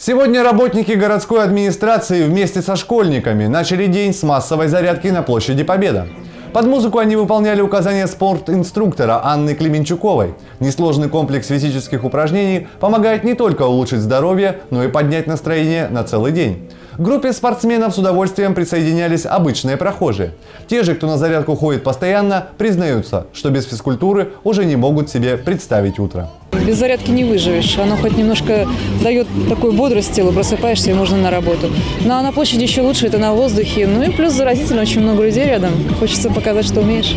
Сегодня работники городской администрации вместе со школьниками начали день с массовой зарядки на площади Победа. Под музыку они выполняли указания спорт-инструктора Анны Клеменчуковой. Несложный комплекс физических упражнений помогает не только улучшить здоровье, но и поднять настроение на целый день. К группе спортсменов с удовольствием присоединялись обычные прохожие. Те же, кто на зарядку ходит постоянно, признаются, что без физкультуры уже не могут себе представить утро. Без зарядки не выживешь. Оно хоть немножко дает такую бодрость телу, просыпаешься и можно на работу. А на площади еще лучше, это на воздухе. Ну и плюс заразительно, очень много людей рядом. Хочется показать, что умеешь.